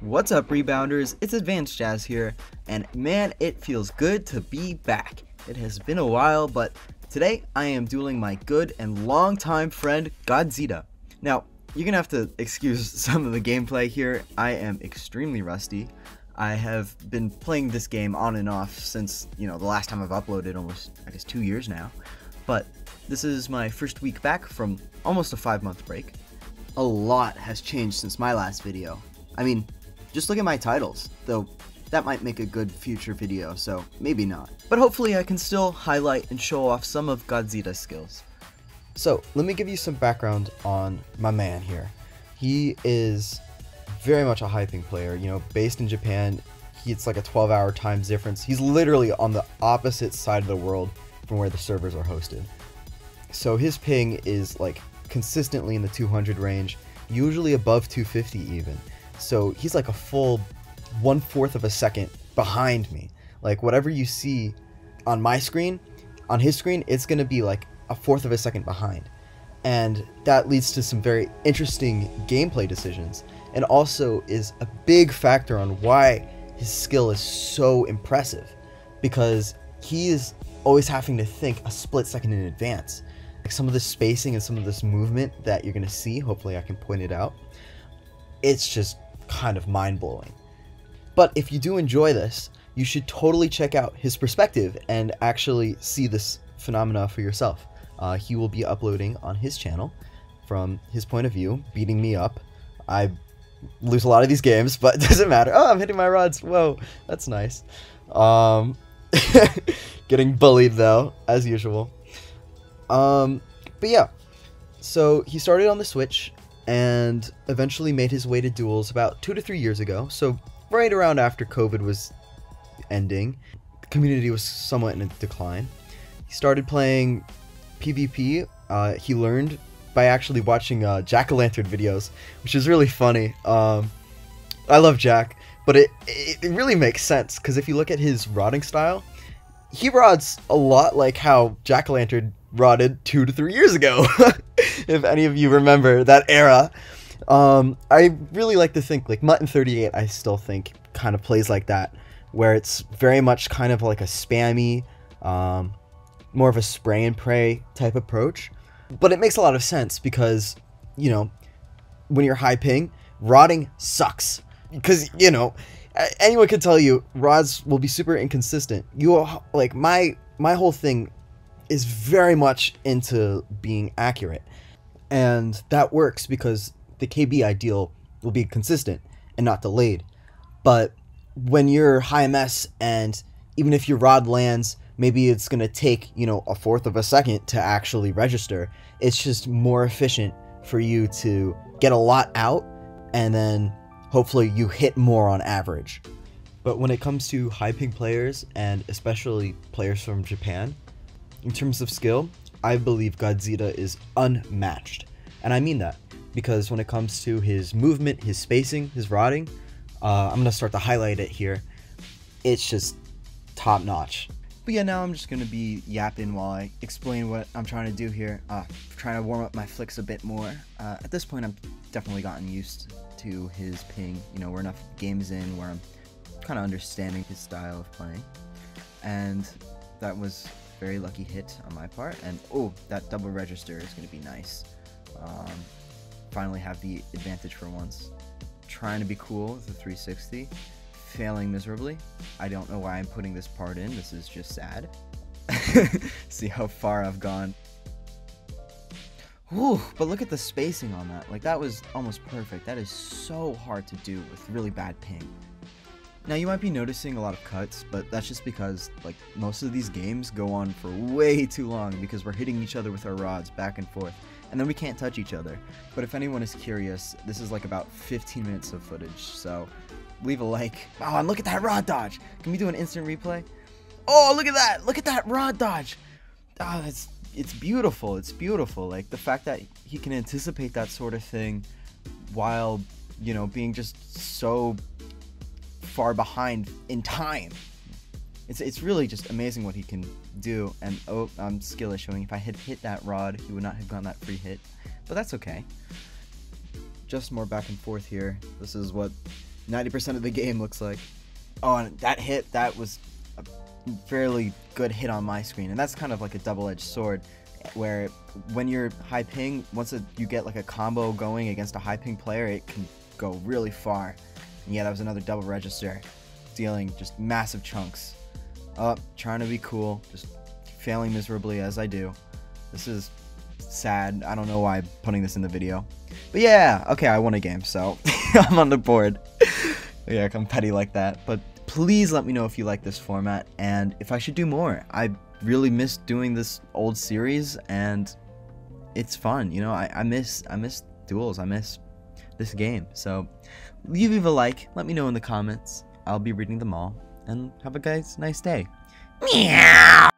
What's up, rebounders? It's Advanced Jaz here, and man, it feels good to be back. It has been a while, but today I am dueling my good and longtime friend Godzitta. Now, you're gonna have to excuse some of the gameplay here. I am extremely rusty. I have been playing this game on and off since, you know, the last time I've uploaded, almost, I guess, two years now. But this is my first week back from almost a five month break. A lot has changed since my last video. I mean, just look at my titles, though that might make a good future video, so maybe not. But hopefully I can still highlight and show off some of Godzitta's skills. So, let me give you some background on my man here. He is very much a high ping player, you know, based in Japan. he, It's like a 12 hour time difference. He's literally on the opposite side of the world from where the servers are hosted. So his ping is like consistently in the 200 range, usually above 250 even. So he's like a full one fourth of a second behind me. Like whatever you see on my screen, on his screen, it's gonna be like a fourth of a second behind. And that leads to some very interesting gameplay decisions, and also is a big factor on why his skill is so impressive. Because he is always having to think a split second in advance. Like some of the spacing and some of this movement that you're gonna see, hopefully I can point it out. It's just kind of mind blowing. But if you do enjoy this, you should totally check out his perspective and actually see this phenomena for yourself. Uh, he will be uploading on his channel from his point of view, beating me up. I lose a lot of these games, but it doesn't matter. Oh, I'm hitting my rods. Whoa, that's nice. Um, getting bullied though, as usual. Um, but yeah, so he started on the Switch and eventually made his way to duels about two to three years ago. So right around after COVID was ending, the community was somewhat in a decline. He started playing PvP. Uh, he learned by actually watching uh, Jack o' Lantern videos, which is really funny. Um, I love Jack, but it it really makes sense because if you look at his rodding style, he rods a lot like how Jack o' Lantern rodded two to three years ago. if any of you remember that era. Um, I really like to think like Mutton 38. I still think kind of plays like that, where it's very much kind of like a spammy, um, more of a spray and pray type approach. But it makes a lot of sense because you know when you're high ping, rodding sucks because you know anyone can tell you rods will be super inconsistent. You like my my whole thing is very much into being accurate. And that works because the KB ideal will be consistent and not delayed. But when you're high MS and even if your rod lands, maybe it's going to take, you know, a fourth of a second to actually register. It's just more efficient for you to get a lot out and then hopefully you hit more on average. But when it comes to high ping players and especially players from Japan, in terms of skill, I believe Godzitta is unmatched. And I mean that because when it comes to his movement, his spacing, his rodding, uh, I'm going to start to highlight it here. It's just top notch. But yeah, now I'm just going to be yapping while I explain what I'm trying to do here. Uh, trying to warm up my flicks a bit more. Uh, at this point, I've definitely gotten used to his ping. You know, we're enough games in where I'm kind of understanding his style of playing. And that was very lucky hit on my part. And oh, that double register is going to be nice. Um, finally have the advantage for once. Trying to be cool with the 360. Failing miserably. I don't know why I'm putting this part in. This is just sad. See how far I've gone. Whew, but look at the spacing on that. Like, that was almost perfect. That is so hard to do with really bad ping. Now you might be noticing a lot of cuts, but that's just because like most of these games go on for way too long because we're hitting each other with our rods back and forth, and then we can't touch each other. But if anyone is curious, this is like about 15 minutes of footage, so leave a like. Oh, and look at that rod dodge! Can we do an instant replay? Oh, look at that! Look at that rod dodge! Ah, oh, it's it's beautiful. It's beautiful. Like the fact that he can anticipate that sort of thing while you know being just so far behind in time. It's, it's really just amazing what he can do. And oh, um, skill is showing. If I had hit that rod, he would not have gotten that free hit. But that's okay. Just more back and forth here. This is what 90% of the game looks like. Oh, and that hit, that was a fairly good hit on my screen. And that's kind of like a double-edged sword where when you're high ping, once a, you get like a combo going against a high ping player, it can go really far. And yeah, that was another double register, dealing just massive chunks. Up, trying to be cool, just failing miserably as I do. This is sad. I don't know why I'm putting this in the video. But yeah, okay, I won a game, so I'm on the board. yeah, I'm petty like that. But please let me know if you like this format and if I should do more. I really miss doing this old series and it's fun. You know, I, I miss I miss duels. I miss this game. So leave a like. Let me know in the comments. I'll be reading them all. And have a guys nice day. Meow.